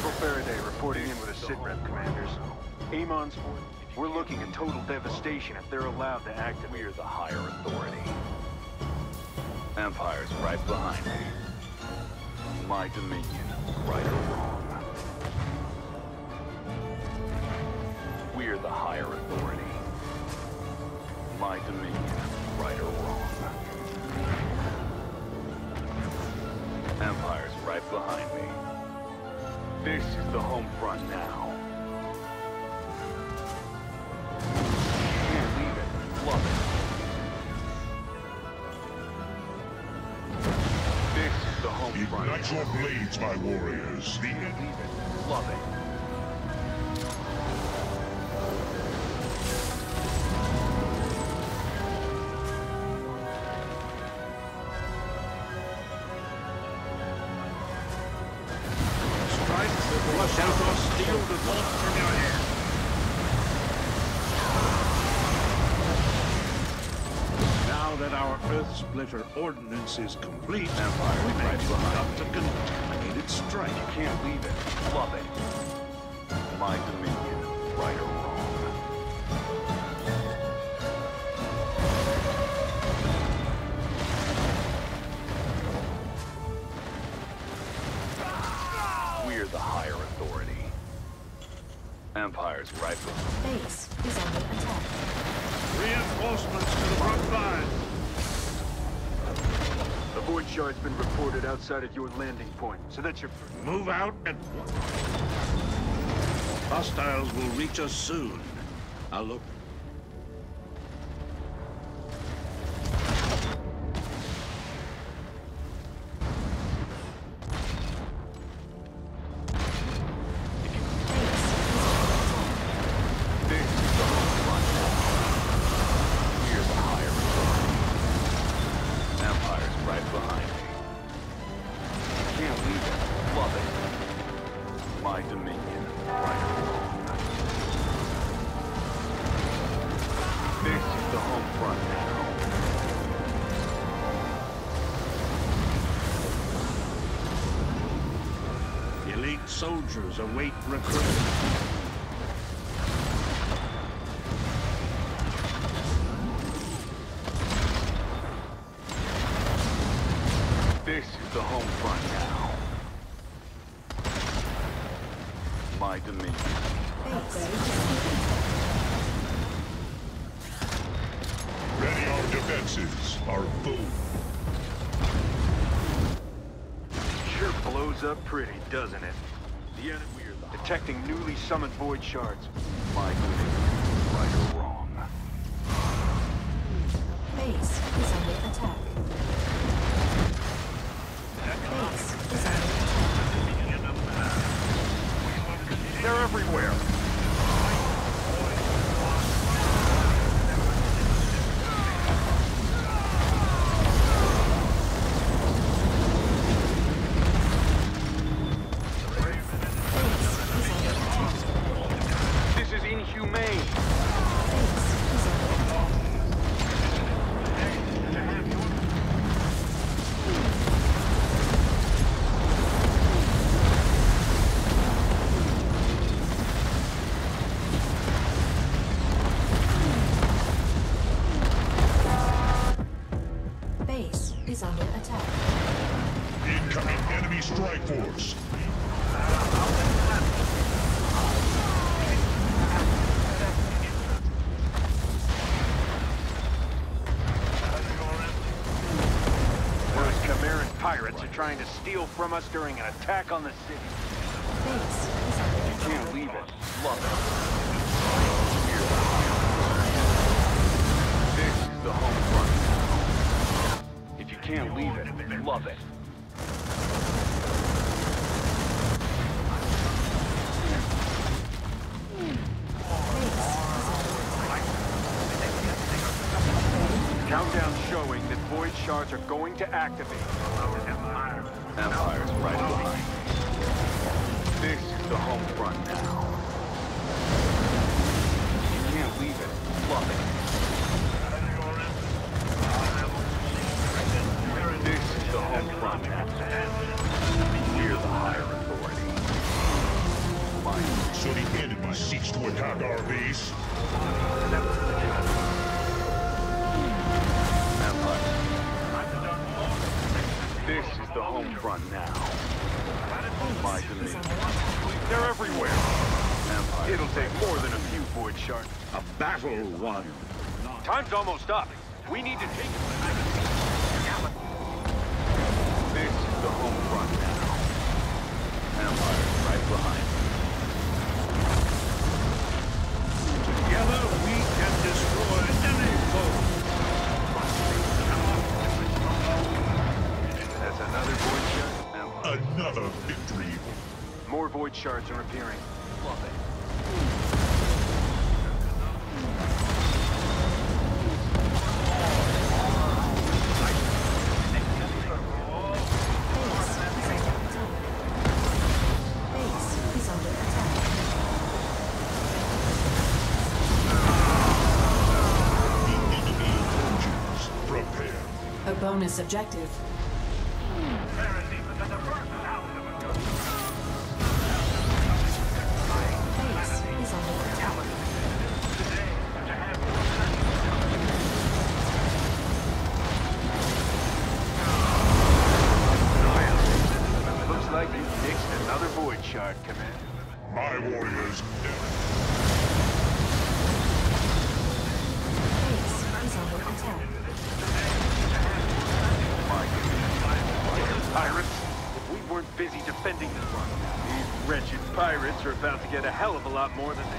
Corporal Faraday reporting in with a sitrep, commanders. Amon's fort. We're looking at total devastation if they're allowed to act. We're the higher authority. Empire's right behind me. My dominion, right or wrong. We're the higher authority. My dominion, right or wrong. Empire's right behind me. This is the home front now. Can't leave it. Love it. This is the home front. Ignite your blades, my warriors. The Can't leave it. Love it. Now that our Splitter ordinance is complete, Empire we behind conduct a contaminated strike. Can't leave it. Love it. My dominion, Reinforcements to the front line. A void shard's been reported outside of your landing point, so that's your first. Move out at once. Hostiles will reach us soon. I'll look. My dominion. This is the home front now. Elite soldiers await recruitment. My dominion. Base ready our defenses, our food. Sure blows up pretty, doesn't it? The enemy we're detecting newly summoned void shards. My dominion, right or wrong. Base is under attack. Base is under attack. They're everywhere. This is inhumane. Is under attack. Incoming enemy strike force. Those Chimeran pirates are trying to steal from us during an attack on the city. Base is under attack. Can't leave it. Love it. This is the home front now. If you can't leave it, love it. Countdown showing that void shards are going to activate. Empire's right behind. This is the home front now. You can't leave it. Love it. Home front now. My Base is domain. under attack. They're everywhere. Empire. It'll take more than a few void shards. A battle won. Time's almost up. We need to take This is the home front now. Right behind. The enemy approaches. Prepare. A bonus objective. My warriors. Base under attack. Pirates, if we weren't busy defending this one, these wretched pirates are about to get a hell of a lot more than they...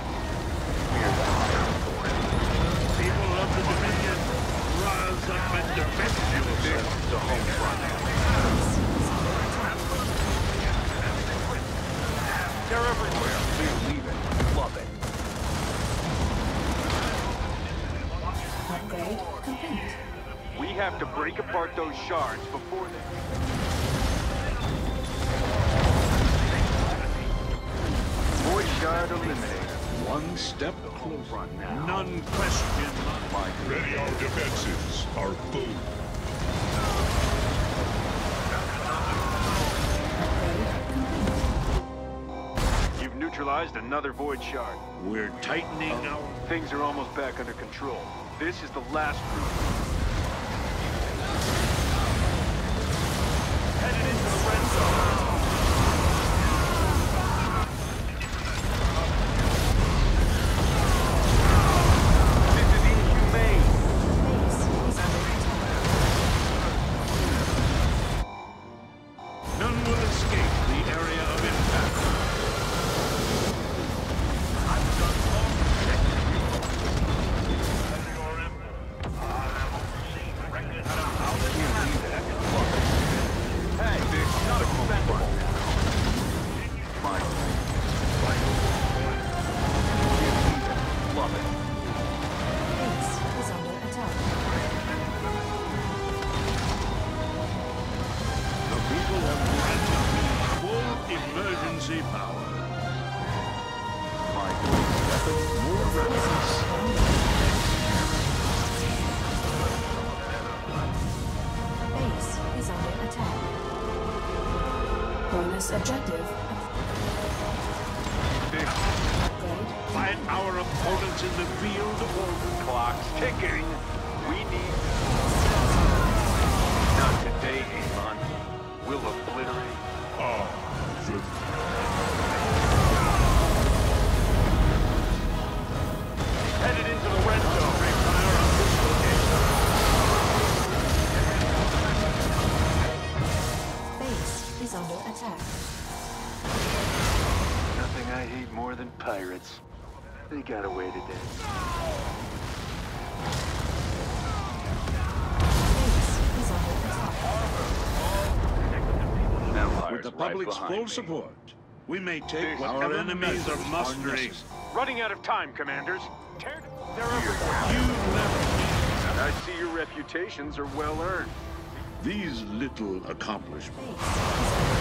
People break apart those shards before they... Void shard eliminated. One step closer. Front now. None question My Ready our defenses. Our food. You've neutralized another void shard. We're tightening our Things are almost back under control. This is the last group. Emergency power. My weapons more reverence. Base is under attack. Bonus objective. Upgrade. Fight our opponents in the field or Clock's ticking. We need... Not today, Amon. We'll obliterate. Ah, the attack. Nothing I hate more than pirates. They got away today. Base is under attack. Empire's with the public's behind full me. support, we may take This what our enemies are mustering. Running out of time, commanders. Tear... They're everywhere. You left I see your reputations are well earned. these little accomplishments.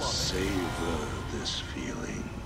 Savor this feeling.